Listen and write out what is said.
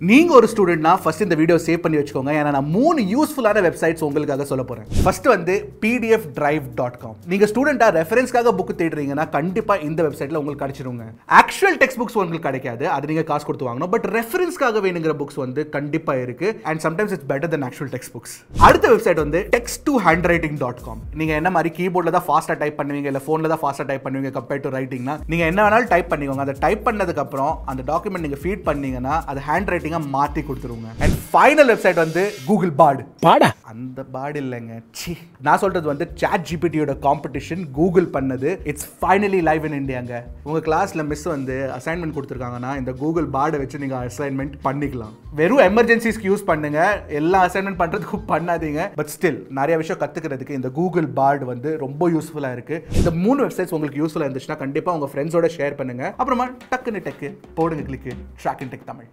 நீங்க ஒரு ஸ்டூடெண்ட்னா ஃபர்ஸ்ட் இந்த வீடியோ சேவ் பண்ணி வச்சுக்கோங்க. ஏன்னா நான் மூணு யூஸ்ஃபுல்லான வெப்சைட்ஸ் உங்களுக்காக சொல்ல போறேன். ஃபர்ஸ்ட் வந்து பிடிஎஃப் டிரைவ் டாட் காம் நீங்க ஸ்டூடெண்ட்டாக ரெஃபரன்ஸ்க்காக புக் தேடுறீங்கன்னா கண்டிப்பா இந்த வெப்சைட்ல உங்களுக்கு கிடைச்சிருங்க. ஆக்சுவல் டெக்ஸ்ட் புக்ஸ் உங்களுக்கு கிடைக்காது. அது நீங்க காசு கொடுத்து வாங்கணும். பட் ரெஃபரன்ஸ்க்காக வேணுங்கிற புக்ஸ் வந்து கண்டிப்பா இருக்கு. And sometimes it's better than actual text books அடுத்த வெப்சைட் வந்து text to hand writing dot com நீங்க என்ன மாதிரி கீபோர்டில் தான் ஃபாஸ்ட்டாக டைப் பண்ணுவீங்க இல்ல ஃபோனில் தான் ஃபாஸ்ட்டாக டைப் பண்ணுவீங்க கம்பேர்ட் டு ரைட்டிங்னா நீங்க என்ன வேணாலும் டைப் பண்ணிக்கோங்க. அதை டைப் பண்ணதுக்கு அப்புறம் அந்த டாக்குமெண்ட் நீங்க ஃபீட் பண்ணீங்கன்னா அது ஹேண்ட் ரைட்டிங்கா மாத்தி கொடுத்துருங்க அண்ட் ஃபைனல் வெப்சைட் வந்து கூகுள் பாட் பாடா. அந்த பாடு இல்லைங்க. சி நான் சொல்றது வந்து சாட் ஜிபிடியோட காம்படிஷன் கூகுள் பண்ணது. இட்ஸ் ஃபைனலி லைவ் இன் இந்தியாங்க உங்க கிளாஸ்ல மிஸ் வந்து அசைன்மெண்ட் கொடுத்துருக்காங்கன்னா இந்த கூகுள் பாடை வச்சு நீங்க அசைன்மெண்ட் பண்ணிக்கலாம். வெறும் எமர்ஜென்சிஸ்க்கு யூஸ் பண்ணுங்க. எல்லா அசைன்மெண்ட் பண்றதுக்கும் பண்ணாதீங்க. பட் ஸ்டில் நிறைய விஷயம் கத்துக்கிறதுக்கு இந்த கூகுள் பாட் வந்து ரொம்ப யூஸ்ஃபுல்லா இருக்கு. இந்த மூணு வெப்சைட்ஸ் உங்களுக்கு யூஸ்ஃபுல்லா இருந்துச்சுன்னா கண்டிப்பா உங்க ஃப்ரெண்ட்ஸோட ஷேர் பண்ணுங்க. அப்புறமா டக்குன்னு டெக்கு போடுங்க கிளிக்கு ட்ராக் இன் டெக் தமிழ்.